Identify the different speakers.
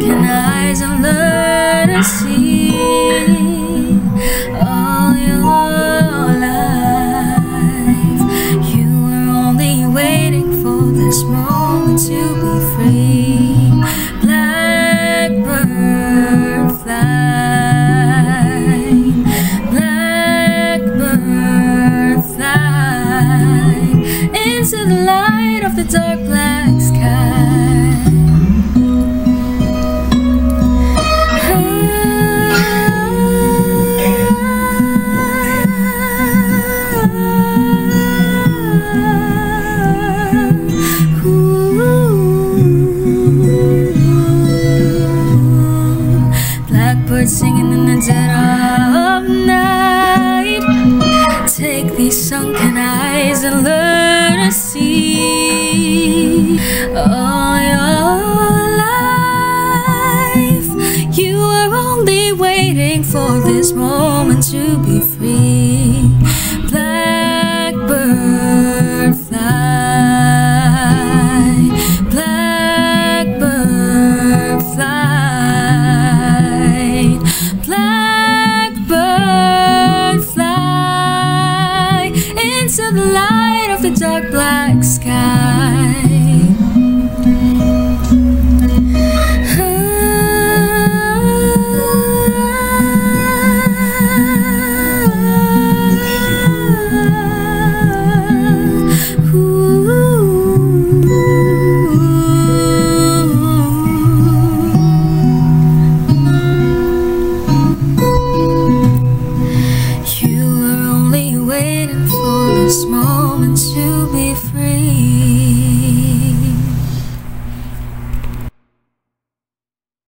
Speaker 1: sunken eyes and learn to see all your life. You were only waiting for this moment to be free. Blackbird fly, blackbird fly into the light of the dark black these sunken eyes and learn to see all your life. You were only waiting for this moment to be free. Blackbird fly, blackbird fly, blackbird. the light of the dark black sky. moments to be free.